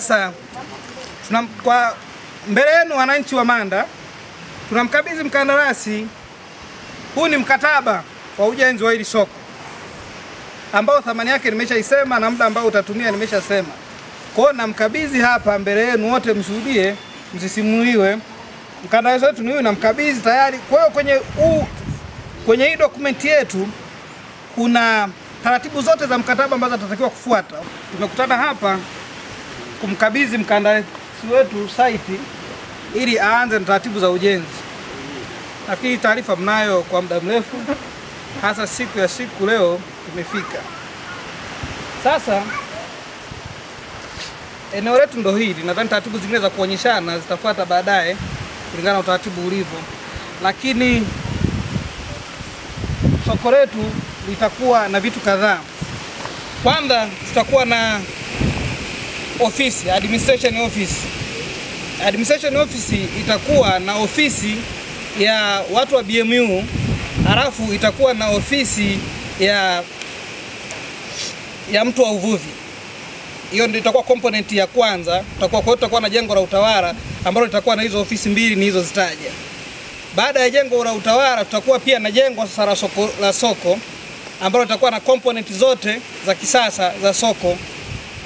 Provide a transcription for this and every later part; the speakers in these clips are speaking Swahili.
Sasa tunam, kwa mbele yenu wananchi wa Manda tunamkabidhi mkandarasi. Huu ni mkataba wa ujenzi wa hili soko ambao thamani yake nimeshaisema na muda ambao utatumia nimeshasema. Kwa hiyo namkabidhi hapa mbele yenu wote mshuhudie, msisimuliwe. Mkandarasi wetu ni huyu, namkabidhi tayari. Kwa hiyo kwenye u, kwenye hii dokumenti yetu kuna taratibu zote za mkataba ambazo atatakiwa kufuata. Tumekutana hapa kumkabidhi mkandarasi wetu site ili aanze na taratibu za ujenzi. Nafikiri taarifa mnayo kwa muda mrefu, hasa siku ya siku leo imefika. Sasa eneo letu ndo hili, nadhani taratibu zingine za kuonyeshana zitafuata baadaye kulingana na utaratibu ulivyo, lakini soko letu litakuwa na vitu kadhaa. Kwanza tutakuwa na ofisi, administration office. Administration office itakuwa na ofisi ya watu wa BMU, halafu itakuwa na ofisi ya ya mtu wa uvuvi. Hiyo ndio itakuwa component ya kwanza. Tutakuwa kwa tutakuwa na jengo la utawala ambalo litakuwa na hizo ofisi mbili nilizozitaja. Baada ya jengo la utawala tutakuwa pia na jengo sasa la soko, la soko ambalo litakuwa na component zote za kisasa za soko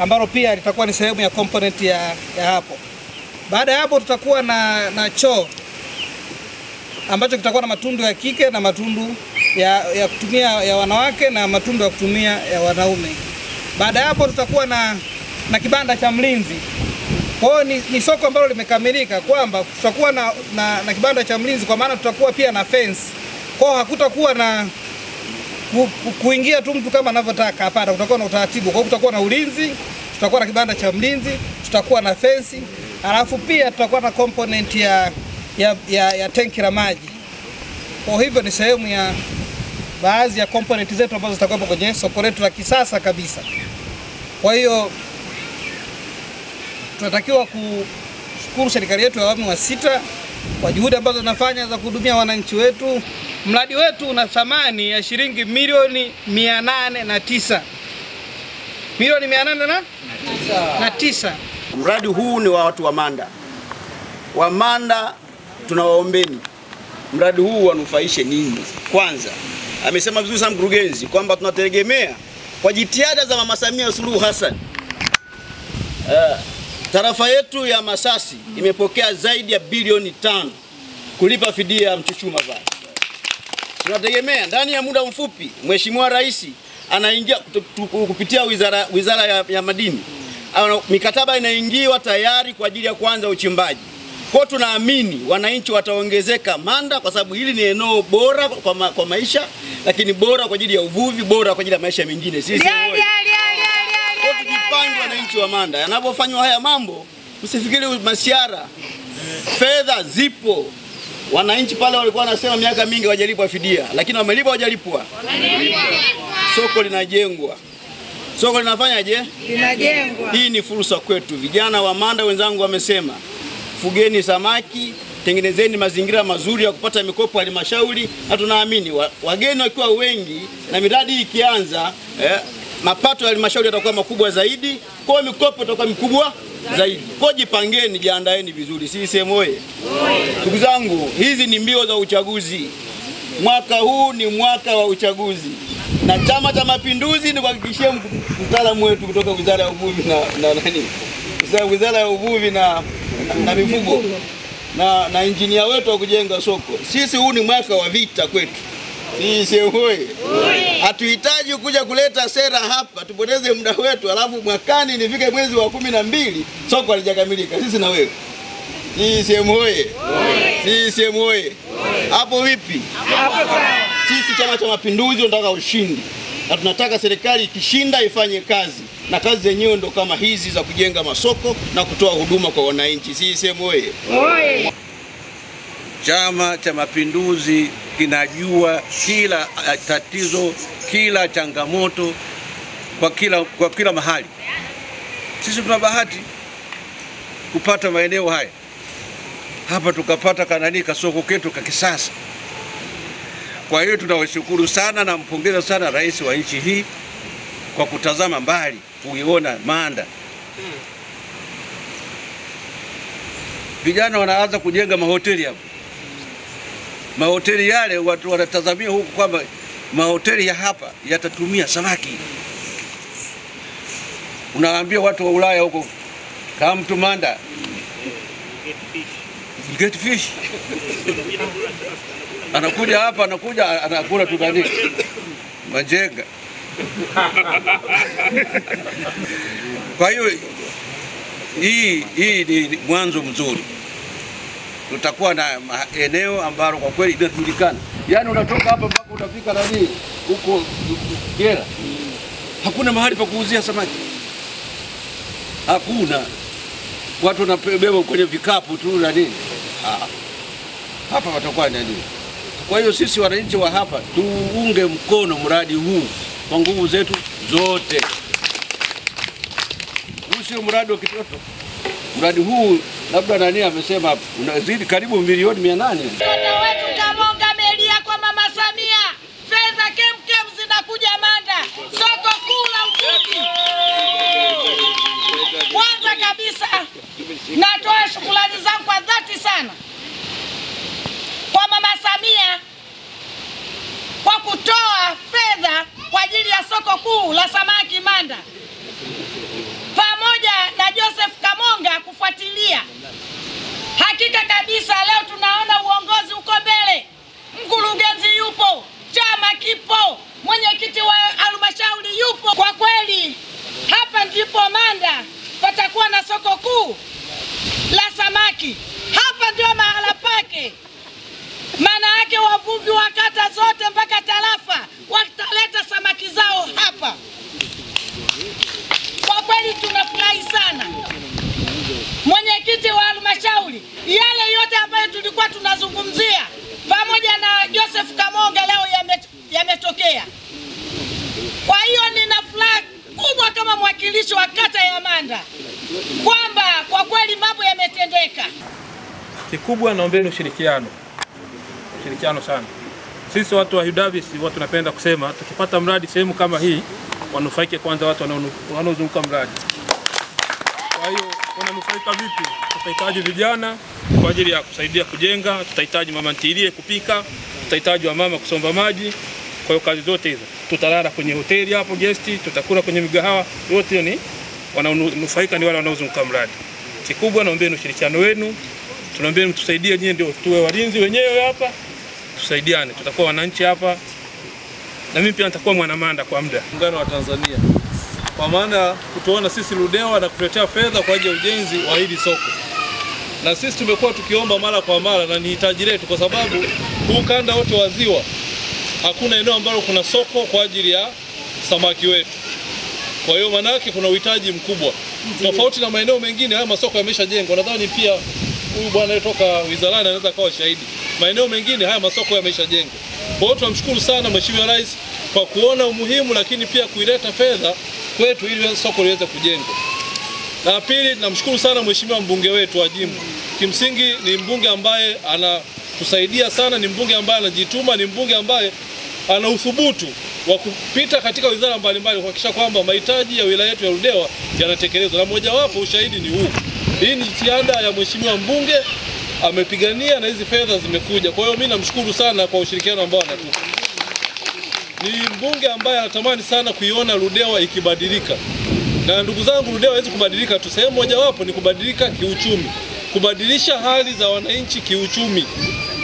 ambalo pia litakuwa ni sehemu ya component ya, ya hapo. Baada ya hapo tutakuwa na, na choo ambacho kitakuwa na matundu ya kike na matundu ya, ya kutumia ya wanawake na matundu ya kutumia ya wanaume. Baada ya hapo tutakuwa na, na kibanda cha mlinzi. Kwa hiyo ni, ni soko ambalo limekamilika kwamba tutakuwa na, na, na kibanda cha mlinzi kwa maana tutakuwa pia na fence. Kwa hiyo hakutakuwa na ku, ku, kuingia tu mtu kama anavyotaka. Hapana, kutakuwa na utaratibu. Kwa hiyo kutakuwa na ulinzi, tutakuwa na kibanda cha mlinzi, tutakuwa na fensi, alafu pia tutakuwa na component ya, ya, ya, ya tenki la maji. Kwa hivyo ni sehemu ya baadhi ya component zetu ambazo zitakuwepo kwenye soko letu la kisasa kabisa. Kwa hiyo tunatakiwa kushukuru serikali yetu ya awamu wa sita kwa juhudi ambazo zinafanya za kuhudumia wananchi wetu. Mradi wetu una thamani ya shilingi milioni mia nane na tisa milioni mia nane na na tisa. Mradi huu ni wa watu wa Manda. Wa Manda tunawaombeni mradi huu wanufaishe nini Kwanza amesema vizuri sana mkurugenzi kwamba tunategemea kwa jitihada za Mama Samia Suluhu Hassan uh, tarafa yetu ya Masasi imepokea zaidi ya bilioni tano kulipa fidia ya Mchuchuma Valley. Tunategemea ndani ya muda mfupi Mheshimiwa Rais anaingia kupitia wizara, wizara ya, ya madini ana, mikataba inaingiwa tayari kwa ajili ya kuanza uchimbaji. Kwa tunaamini wananchi wataongezeka Manda kwa sababu hili ni eneo bora kwa, ma, kwa maisha, lakini bora kwa ajili ya uvuvi, bora kwa ajili ya maisha mengine. Sisi kwa tujipange, wananchi wa Manda, yanapofanywa haya mambo msifikiri masiara, fedha zipo. Wananchi pale walikuwa wanasema miaka mingi hawajalipwa fidia, lakini wamelipwa, hawajalipwa. Soko linajengwa, soko linafanyaje? Linajengwa. Hii ni fursa kwetu vijana wa Manda. Wenzangu wamesema fugeni samaki, tengenezeni mazingira mazuri ya kupata mikopo halmashauri, na tunaamini wageni wakiwa wengi na miradi ikianza, eh, mapato ya halmashauri yatakuwa makubwa zaidi, kwa mikopo itakuwa mikubwa zaidi. Kwa jipangeni, jiandaeni vizuri. CCM oye! Ndugu zangu, hizi ni mbio za uchaguzi. Mwaka huu ni mwaka wa uchaguzi, na Chama cha Mapinduzi ni kuhakikishia mtaalamu wetu kutoka Wizara ya Uvuvi na, na nani Wizara ya Uvuvi na, na, na mifugo na, na injinia wetu wa kujenga soko. Sisi huu ni mwaka wa vita kwetu. Sisi hoye, hatuhitaji kuja kuleta sera hapa tupoteze muda wetu, alafu mwakani nifike mwezi wa kumi na mbili soko halijakamilika. Sisi na wewe CCM hoye, CCM hoye. Hapo vipi? Sisi Chama cha Mapinduzi tunataka ushindi na tunataka serikali ikishinda ifanye kazi na kazi zenyewe ndo kama hizi za kujenga masoko na kutoa huduma kwa wananchi. CCM oye! Chama cha Mapinduzi kinajua kila tatizo, kila changamoto kwa kila, kwa kila mahali. Sisi tuna bahati kupata maeneo haya hapa, tukapata kanani kasoko ketu ka kisasa. Kwa hiyo tunawashukuru sana nampongeza sana rais wa nchi hii kwa kutazama mbali, kuiona Manda vijana wanaanza kujenga mahoteli hapo. Mahoteli yale watu wanatazamia huku kwamba mahoteli ya hapa yatatumia samaki. Unaambia watu wa Ulaya huko come mtu Manda get fish. Anakuja hapa, anakuja anakula tu nani majenga. Kwa hiyo hii hii ni mwanzo mzuri. Tutakuwa na eneo ambalo kwa kweli linajulikana, yaani unatoka hapa mpaka utafika nani huko Kera, hakuna mahali pa kuuzia samaki, hakuna. Watu wanabeba kwenye vikapu tu na nini. Ah, hapa watakuwa nani? Kwa hiyo sisi wananchi wa hapa tuunge mkono mradi huu kwa nguvu zetu zote. Huu sio mradi wa kitoto. Mradi huu labda nani amesema unazidi karibu milioni mia nane. Mtoto wetu Kamonga amelia kwa Mama Samia, fedha kemkem zinakuja Manda, soko kuu la ufundi. Kwanza kabisa natoa shukrani zangu kwa dhati sana kwa Mama Samia kwa kutoa fedha kwa ajili ya soko kuu la samaki Manda, pamoja na Joseph Kamonga kufuatilia Hakika kabisa leo tunaona uongozi uko mbele, mkurugenzi yupo, chama kipo, mwenyekiti wa halmashauri yupo. Kwa kweli hapa ndipo Manda patakuwa na soko kuu la samaki. Hapa ndio mahala pake, maana yake wavuvi wa kata zote mpaka tarafa wataleta samaki zao hapa. Kwa kweli tunafurahi sana mwenyekiti wa halmashauri, yale yote ambayo tulikuwa tunazungumzia pamoja na Joseph Kamonga leo yame- yametokea. Kwa hiyo nina furaha kubwa kama mwakilishi wa kata ya Manda kwamba kwa kweli mambo yametendeka. Kikubwa naombeni ushirikiano, ushirikiano sana. Sisi watu wa UDAVIS huwa tunapenda kusema tukipata mradi sehemu kama hii, wanufaike kwanza watu wanaozunguka mradi. Kwa hiyo wananufaika vipi? Tutahitaji vijana kwa ajili ya kusaidia kujenga, tutahitaji mama ntilie kupika, tutahitaji wamama kusomba maji. Kwa hiyo kazi zote hizo, tutalala kwenye hoteli hapo gesti, tutakula kwenye migahawa, yote ni wanaonufaika ni wale wanaozunguka mradi. Kikubwa naombeni ushirikiano wenu, tunaombeni mtusaidie, nyie ndio tuwe walinzi wenyewe hapa, tusaidiane, tutakuwa wananchi hapa, na mimi pia nitakuwa mwanamanda kwa muda. Muungano wa Tanzania kwa maana kutuona sisi Ludewa na kutuletea fedha kwa ajili ya ujenzi wa hili soko, na sisi tumekuwa tukiomba mara kwa mara na ni hitaji letu, kwa sababu huu kanda wote wa ziwa hakuna eneo ambalo kuna soko kwa ajili ya samaki wetu. Kwa hiyo maanake kuna uhitaji mkubwa, tofauti na maeneo mengine. Haya masoko yameshajengwa, nadhani pia huyu bwana anayetoka wizarani anaweza kawa shahidi. Maeneo mengine haya masoko yameshajengwa. Kwa hiyo tunamshukuru sana Mheshimiwa Rais kwa kuona umuhimu, lakini pia kuileta fedha kwetu ili soko liweze kujengwa. La pili, namshukuru sana mheshimiwa mbunge wetu wa jimbo. Kimsingi ni mbunge ambaye anatusaidia sana, ni mbunge ambaye anajituma, ni mbunge ambaye ana uthubutu wa kupita katika wizara mbalimbali kuhakikisha kwamba mahitaji ya wilaya yetu ya Ludewa yanatekelezwa, na mojawapo ushahidi ni huu. Hii ni jitihada ya mheshimiwa mbunge, amepigania na hizi fedha zimekuja. Kwa hiyo mimi namshukuru sana kwa ushirikiano ambao anatupa ni mbunge ambaye anatamani sana kuiona Ludewa ikibadilika. Na ndugu zangu, Ludewa haiwezi kubadilika tu, sehemu mojawapo ni kubadilika kiuchumi, kubadilisha hali za wananchi kiuchumi.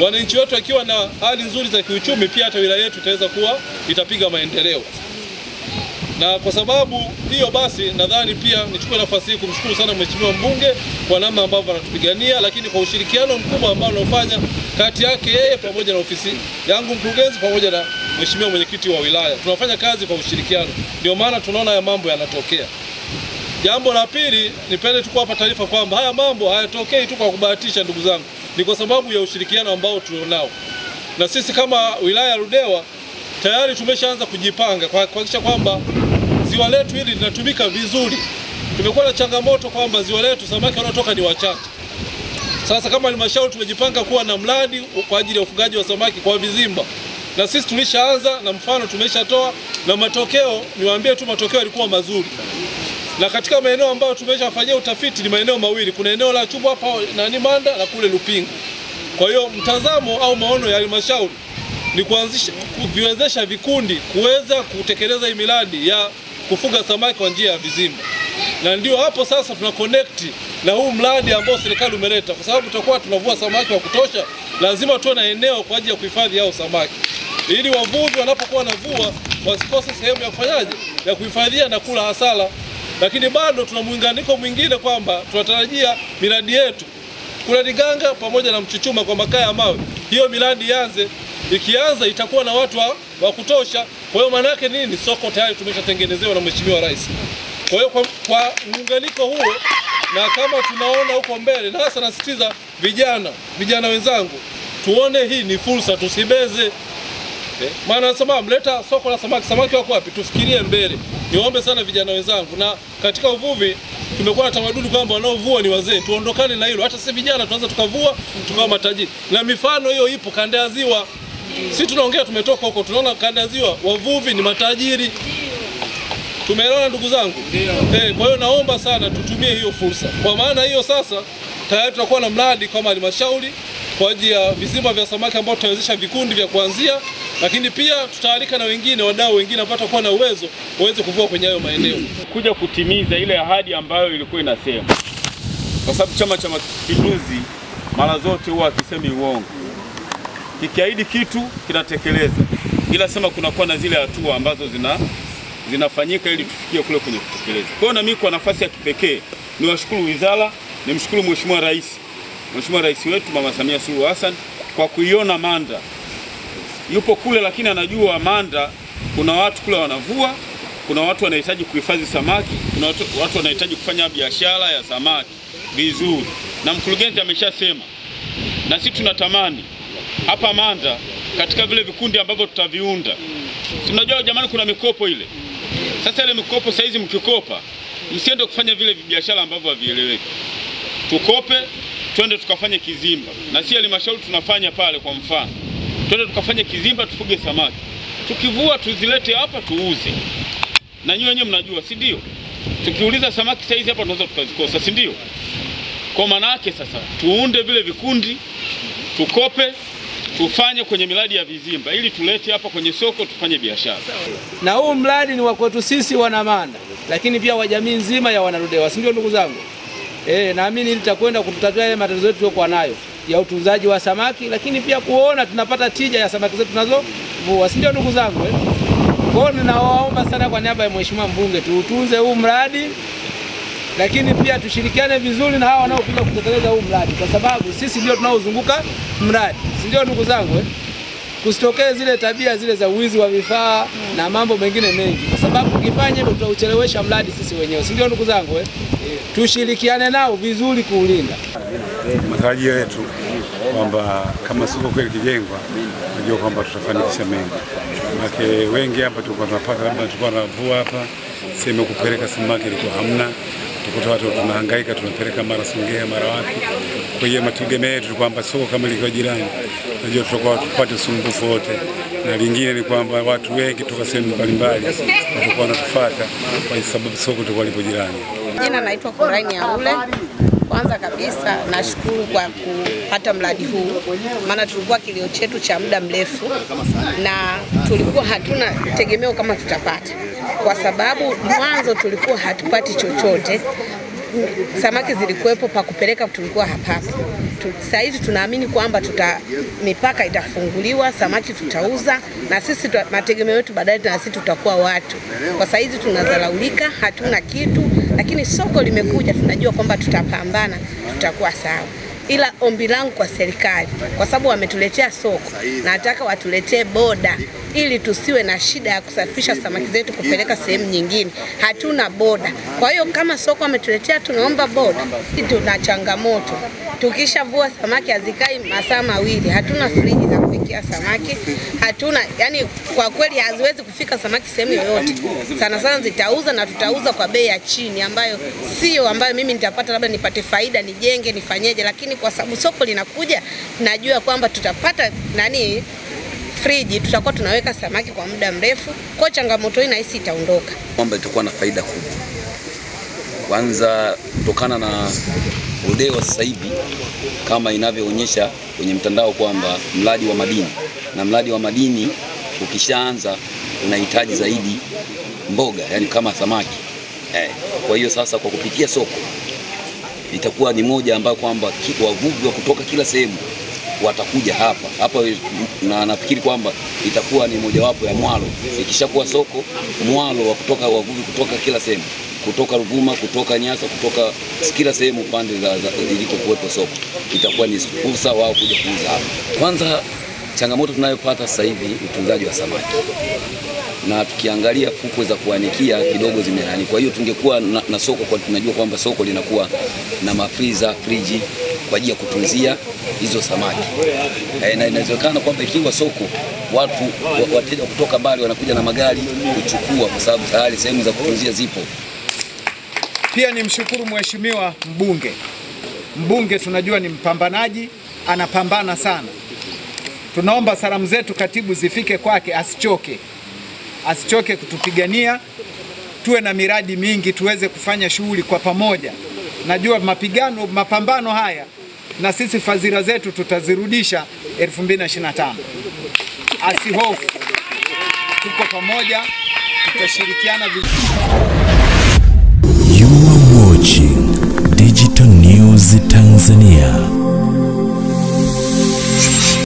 Wananchi wetu akiwa na hali nzuri za kiuchumi, pia hata wilaya yetu itaweza kuwa itapiga maendeleo. Na kwa sababu hiyo basi, nadhani pia nichukue nafasi hii kumshukuru sana mheshimiwa mbunge kwa namna ambavyo anatupigania, lakini kwa ushirikiano mkubwa ambao anaofanya kati yake yeye pamoja na ofisi yangu mkurugenzi pamoja na mheshimiwa mwenyekiti wa wilaya. Tunafanya kazi kwa ushirikiano, ndio maana tunaona haya mambo yanatokea. Jambo la pili, nipende tu kuwapa taarifa kwamba haya mambo hayatokei tu kwa kubahatisha, ndugu zangu, ni kwa sababu ya ushirikiano ambao tulionao, na sisi kama wilaya ya Ludewa tayari tumeshaanza kujipanga kwa kuhakikisha kwamba ziwa letu hili linatumika vizuri. Tumekuwa na changamoto kwamba ziwa letu samaki wanaotoka ni wachache. Sasa kama halmashauri tumejipanga kuwa na mradi kwa ajili ya ufugaji wa samaki kwa vizimba, na sisi tulishaanza na mfano tumeshatoa, na matokeo niwaambie tu, matokeo yalikuwa mazuri. Na katika maeneo ambayo tumeshafanyia utafiti ni maeneo mawili, kuna eneo la Chubwa hapa nani Manda na kule Lupinga. Kwa hiyo mtazamo au maono ya halmashauri ni kuanzisha kuviwezesha vikundi kuweza kutekeleza hii miradi ya kufuga samaki kwa njia ya vizimba, na ndio hapo sasa tuna connect na huu mradi ambao serikali umeleta, kwa sababu tutakuwa tunavua samaki wa kutosha, lazima tuwe na eneo kwa ajili ya kuhifadhi hao samaki, ili wavuvi wanapokuwa wanavua wasikose sehemu ya kufanyaje, ya kuhifadhia na kula hasara. Lakini bado tuna muunganiko mwingine kwamba tunatarajia miradi yetu kule Liganga pamoja na Mchuchuma kwa makaa ya mawe, hiyo miradi ianze. Ikianza itakuwa na watu wa, wa kutosha. Kwa hiyo maana yake nini? Soko tayari tumeshatengenezewa na Mheshimiwa Rais. Kwa hiyo kwa, kwa muunganiko huo na kama tunaona huko mbele, na hasa nasisitiza vijana, vijana wenzangu, tuone hii ni fursa, tusibeze Eh, maana nasema mleta soko la samaki, samaki wako wapi? Tufikirie mbele. Niombe sana vijana wenzangu, na katika uvuvi tumekuwa na tamaduni kwamba wanaovua ni wazee. Tuondokane na hilo, hata sisi vijana tunaweza tukavua tukawa matajiri, na mifano hiyo ipo kanda ya Ziwa. Sisi tunaongea tumetoka huko, tunaona kanda ya Ziwa wavuvi ni matajiri. Tumeelewana ndugu zangu? Eh, kwa hiyo naomba sana tutumie hiyo fursa. Kwa maana hiyo sasa tayari tutakuwa na mradi kama halmashauri kwa ajili ya vizimba vya samaki ambao tutawezesha vikundi vya kuanzia, lakini pia tutaalika na wengine wadau wengine ambao watakuwa na uwezo waweze kuvua kwenye hayo maeneo. kuja kutimiza ile ahadi ambayo ilikuwa inasema, kwa sababu Chama cha Mapinduzi mara zote huwa akisemi uongo, kikiahidi kitu kinatekeleza, ila sema kunakuwa na zile hatua ambazo zina zinafanyika ili tufikie kule kwenye kutekeleza. Kwa hiyo na mimi kwa nafasi ya kipekee niwashukuru wizara, nimshukuru Mheshimiwa Rais, Mheshimiwa Rais wetu Mama Samia Suluhu Hassan kwa kuiona Manda yupo kule, lakini anajua Manda kuna watu kule wanavua, kuna watu wanahitaji kuhifadhi samaki, kuna watu, watu wanahitaji kufanya biashara ya samaki. Vizuri, na mkurugenzi ameshasema, na sisi tunatamani hapa Manda katika vile vikundi ambavyo tutaviunda, si mnajua jamani, kuna mikopo ile. Sasa ile mikopo saizi mkikopa, msiende kufanya vile biashara ambavyo havieleweki, tukope twende tukafanye kizimba, na si halmashauri tunafanya pale. Kwa mfano, twende tukafanye kizimba, tufuge samaki, tukivua tuzilete hapa tuuze, na nyinyi wenyewe mnajua, si ndio? Tukiuliza samaki saizi hapa tunaweza tukazikosa, si ndio? Kwa maana yake sasa tuunde vile vikundi, tukope, tufanye kwenye miradi ya vizimba, ili tulete hapa kwenye soko tufanye biashara. na huu mradi ni wa kwetu sisi wanamanda, lakini pia wa jamii nzima ya wanaludewa, si ndio ndugu zangu? Eh, naamini litakwenda kututatua yale matatizo yetu tuliokuwa nayo ya utunzaji wa samaki, lakini pia kuona tunapata tija ya samaki zetu tunazovua, si ndio ndugu zangu eh? Kwa hiyo ninawaomba sana kwa niaba ya mheshimiwa mbunge tuutunze huu mradi, lakini pia tushirikiane vizuri na hawa wanaopiga kutekeleza huu mradi, kwa sababu sisi ndio tunaozunguka mradi, si ndio ndugu zangu eh? kusitokee zile tabia zile za uwizi wa vifaa na mambo mengine mengi, kwa sababu ukifanya hivyo tutauchelewesha mradi sisi wenyewe, si ndio ndugu zangu eh? Tushirikiane nao vizuri kuulinda. Matarajio yetu kwamba kama soko kweli kijengwa, najua kwamba tutafanikisha mengi. make wengi hapa tulikuwa tunapata, labda tulikuwa tunavua hapa, sehemu kupeleka samaki ilikuwa hamna, tukuta watu tunahangaika, tunapeleka mara Songea mara wapi. Kwa hiyo mategemeo yetu kwamba soko kama likiwa jirani, najua tutakuwa tupate usumbufu wote, na lingine ni kwamba watu wengi toka sehemu mbalimbali watakuwa wanatufuata kwa sababu soko litakuwa lipo jirani. Jina naitwa Koraini Aule. Kwanza kabisa nashukuru kwa kupata mradi huu, maana tulikuwa kilio chetu cha muda mrefu na tulikuwa hatuna tegemeo kama tutapata, kwa sababu mwanzo tulikuwa hatupati chochote samaki zilikuwepo pa kupeleka, tulikuwa hapapo. Sasa hivi tunaamini kwamba tuta mipaka itafunguliwa, samaki tutauza, na sisi mategemeo yetu baadaye na sisi tutakuwa watu. Kwa sasa hivi tunadharaulika, hatuna kitu, lakini soko limekuja, tunajua kwamba tutapambana, tutakuwa sawa ila ombi langu kwa serikali, kwa sababu wametuletea soko, nataka watuletee boda ili tusiwe na shida ya kusafisha samaki zetu kupeleka sehemu nyingine. Hatuna boda, kwa hiyo kama soko wametuletea, tunaomba boda. Tuna changamoto, tukishavua samaki hazikai masaa mawili, hatuna friji za kuwekea samaki, hatuna yani, kwa kweli haziwezi kufika samaki sehemu yoyote. Sana sana zitauza na tutauza kwa bei ya chini, ambayo sio ambayo mimi nitapata labda nipate faida nijenge nifanyeje, lakini kwa sababu soko linakuja, najua kwamba tutapata nani friji, tutakuwa tunaweka samaki kwa muda mrefu. Kwa changamoto hii nahisi itaondoka. kwamba itakuwa na faida kubwa, Kwanza kutokana na Ludewa sasa hivi kama inavyoonyesha kwenye mtandao kwamba mradi wa madini na mradi wa madini ukishaanza unahitaji zaidi mboga, yani kama samaki eh. Kwa hiyo sasa kwa kupitia soko itakuwa ni moja ambayo kwamba wavuvi wa kutoka kila sehemu watakuja hapa hapa, na nafikiri kwamba itakuwa ni mojawapo ya mwalo. Ikishakuwa soko, mwalo wa kutoka wavuvi kutoka kila sehemu, kutoka Ruvuma, kutoka Nyasa, kutoka kila sehemu pande za, za ilikokuwepo soko, itakuwa ni fursa wao kuja kuuza hapa. Kwanza changamoto tunayopata sasa hivi utunzaji wa samaki na tukiangalia fukwe za kuanikia kidogo zimenani. Kwa hiyo tungekuwa na, na soko kwa tunajua kwamba soko linakuwa na mafriza friji kwa ajili ya kutunzia hizo samaki e, na inawezekana kwamba ikiwa soko watu wateja kutoka mbali wanakuja na magari kuchukua, kwa sababu tayari sehemu za kutunzia zipo. Pia ni mshukuru mheshimiwa mbunge. Mbunge tunajua ni mpambanaji, anapambana sana. Tunaomba salamu zetu katibu zifike kwake, asichoke, asichoke kutupigania, tuwe na miradi mingi, tuweze kufanya shughuli kwa pamoja. Najua mapigano, mapambano haya na sisi fadhila zetu tutazirudisha 2025. Asihofu, tuko pamoja, tutashirikiana vizuri.